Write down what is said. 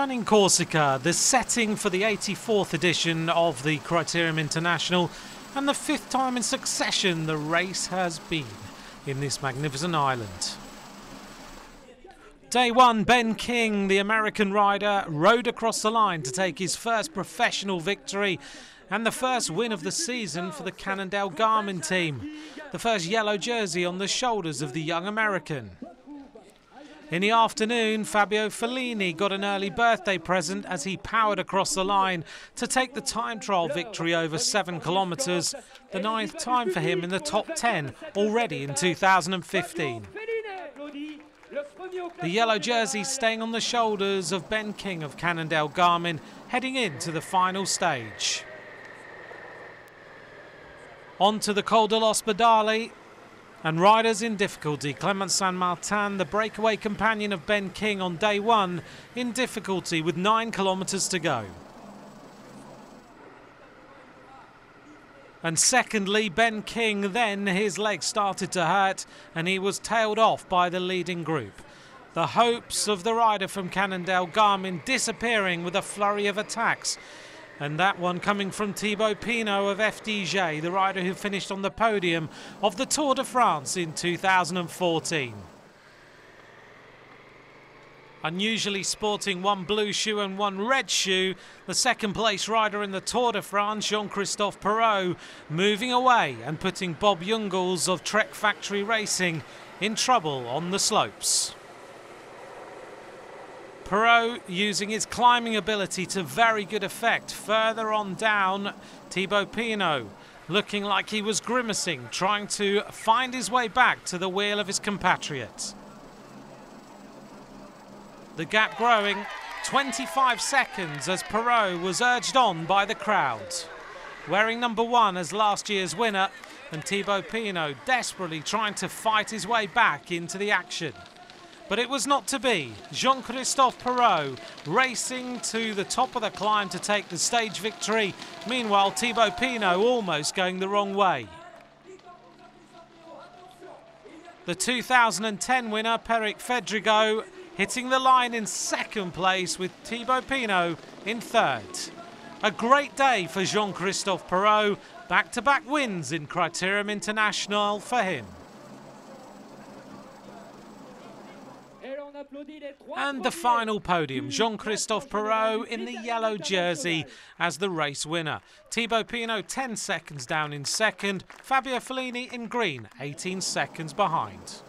Stunning Corsica, the setting for the 84th edition of the Criterium International, and the fifth time in succession the race has been in this magnificent island. Day one, Ben King, the American rider, rode across the line to take his first professional victory and the first win of the season for the Cannondale Garmin team. The first yellow jersey on the shoulders of the young American. In the afternoon, Fabio Felline got an early birthday present as he powered across the line to take the time trial victory over seven kilometres, the ninth time for him in the top 10 already in 2015. The yellow jersey staying on the shoulders of Ben King of Cannondale Garmin, heading into the final stage. On to the Col de l'Ospedale, and riders in difficulty. Clement San Martin, the breakaway companion of Ben King on day one, in difficulty with nine kilometres to go. And secondly, Ben King, then his legs started to hurt and he was tailed off by the leading group. The hopes of the rider from Cannondale Garmin disappearing with a flurry of attacks. And that one coming from Thibaut Pinot of FDJ, the rider who finished on the podium of the Tour de France in 2014. Unusually sporting one blue shoe and one red shoe, the second place rider in the Tour de France, Jean-Christophe Péraud, moving away and putting Bob Jungels of Trek Factory Racing in trouble on the slopes. Péraud using his climbing ability to very good effect. Further on down, Thibaut Pinot looking like he was grimacing, trying to find his way back to the wheel of his compatriot. The gap growing, 25 seconds as Péraud was urged on by the crowd. Wearing number one as last year's winner, and Thibaut Pinot desperately trying to fight his way back into the action. But it was not to be. Jean-Christophe Péraud racing to the top of the climb to take the stage victory. Meanwhile, Thibaut Pinot almost going the wrong way. The 2010 winner, Pierrick Fedrigo, hitting the line in second place with Thibaut Pinot in third. A great day for Jean-Christophe Péraud. Back-to-back wins in Criterium International for him. And the final podium, Jean-Christophe Péraud in the yellow jersey as the race winner. Thibaut Pinot 10 seconds down in second, Fabio Felline in green 18 seconds behind.